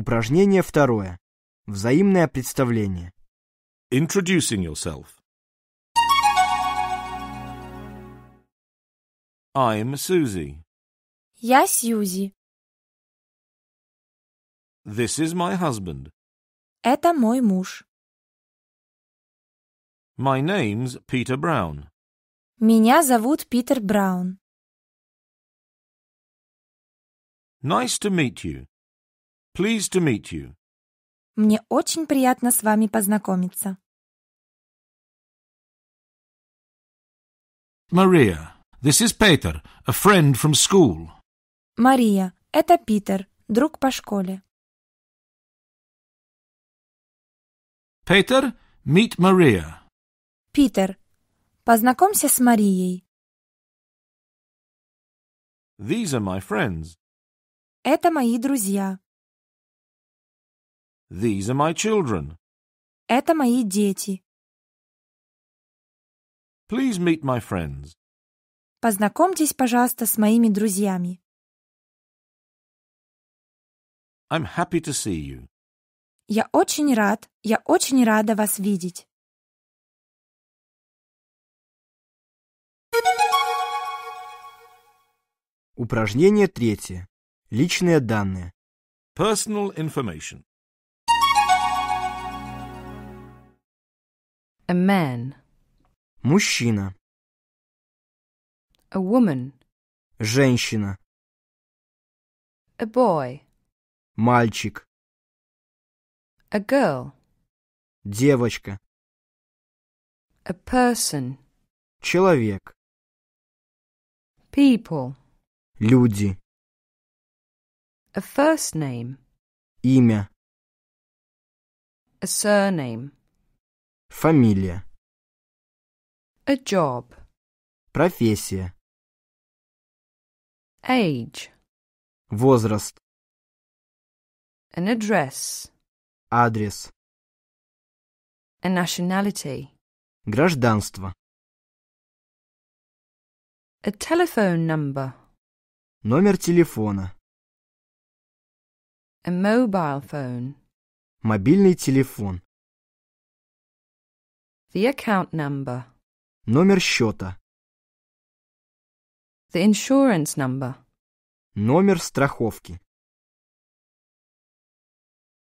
Упражнение второе. Взаимное представление. Introducing yourself. I'm Susie. Я Сьюзи. This is my husband. Это мой муж. My name's Peter Brown. Меня зовут Питер Браун. Nice to meet you. Pleased to meet you. Мне очень приятно с вами познакомиться. Maria, this is Peter, a friend from school. Мария, это Питер, друг по школе. Peter, meet Maria. Питер, познакомься с Марией. These are my friends. Это мои друзья. These are my children. Это мои дети. Please meet my friends. Познакомьтесь, пожалуйста, с моими друзьями. I'm happy to see you. Я очень рад, я очень рада вас видеть. Упражнение третье. Личные данные. Personal information. A man, Мужчина. a woman, Женщина. a boy, Мальчик. a girl, Девочка. a person, Человек. people, Люди. a first name, Имя. a surname, Фамилия. a job, Профессия. age, Возраст. an address, Адрес. a nationality, Гражданство. a telephone number, Номер телефона. a mobile phone, Мобильный телефон. The account number, Номер счета. the insurance number, Номер страховки.